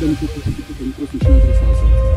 Welcome to Pacific Intro Krishna Prasad.